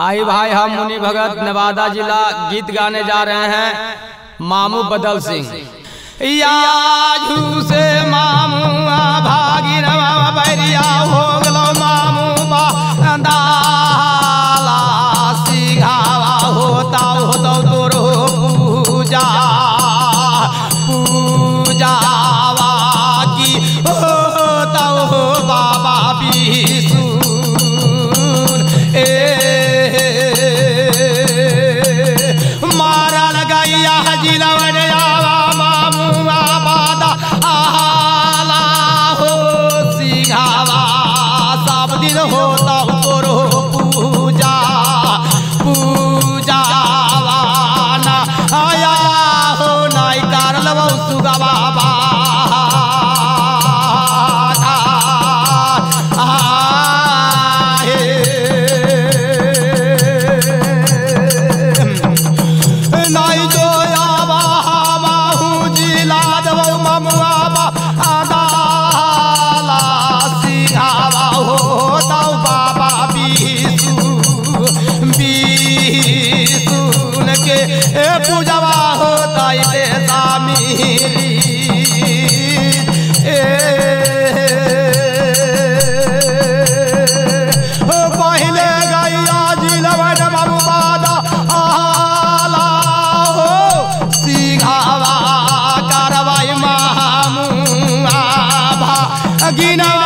आई भाई हम मुनि भगत नवादा जिला गीत गाने जा रहे हैं मामू बदल सिंह। या से मामू भागी होगा Aguinaldo.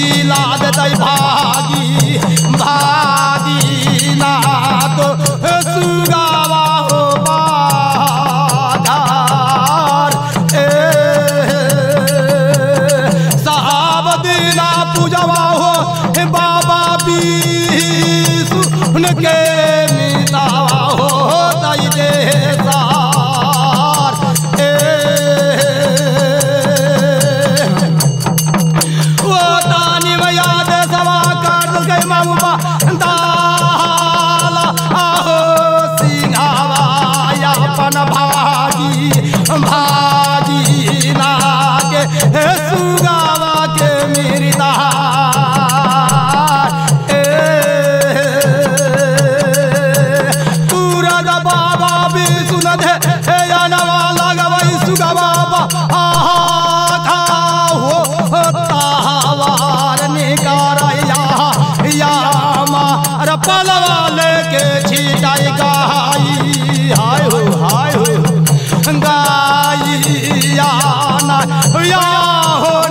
लाद भागी भागी ना तो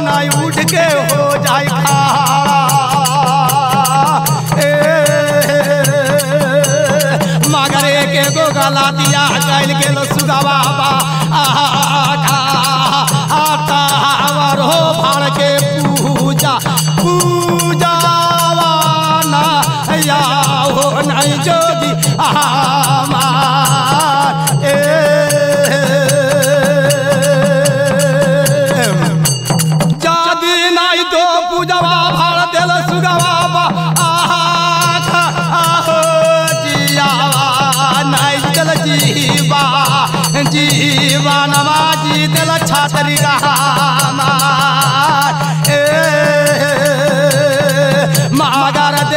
ना उठ के हो जाए मगर के गो गला दिया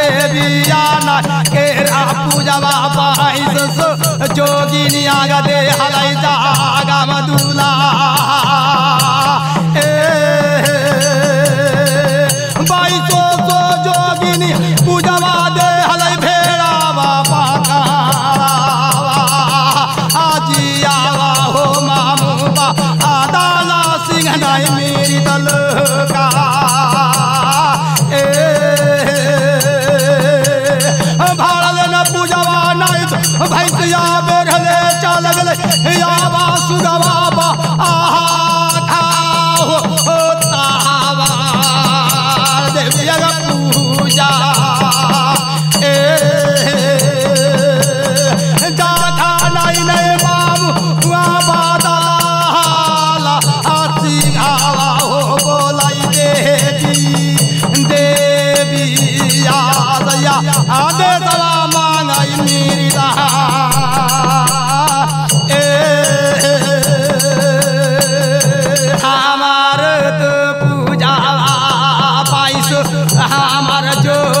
देविया ना। केरा पूजवा पाइस जोगिनी आगा दे हलाई जागा मधुला আমার জোর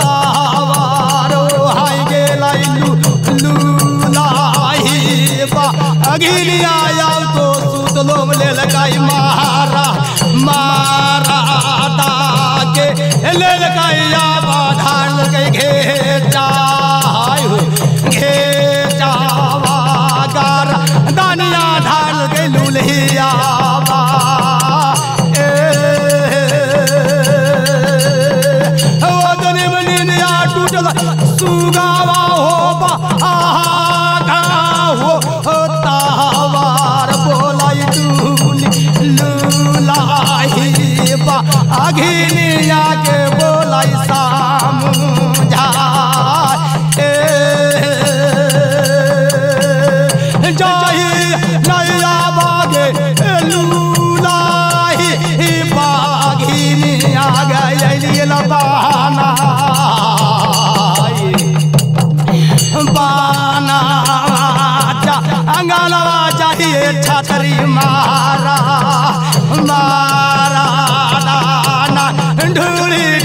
तावारो हाय गेला इलू लूनाही बा तो सुतलोम ले लगाई मारा मारा ताके। ले लगाई या बाधान के घेर होगा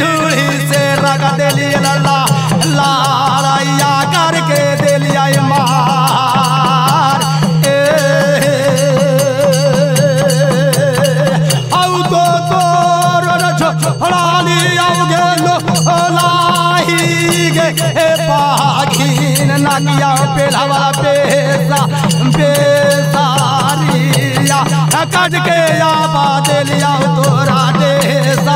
ढूढ़ी से रग दिली ला लारैया करके दिलिया मार ए औ तो तोर छोड़ाली औ गेलो लाही गे ए पाघीन नगिया पेलावा पेसा बेसारिया कट के आबा देलिया तोरा देसा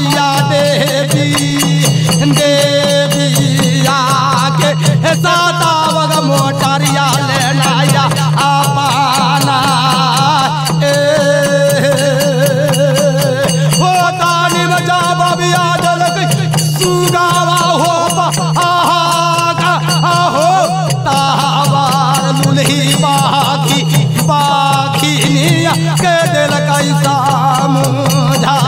मैया देवी देविया के साता वग मोटरिया लेना या अपाना ए, हो तानी बजा बबिया दलक सुगावा हो आहा आहो तावार बागी बागी निया, के दिल कैसा मुझा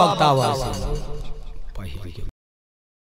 बान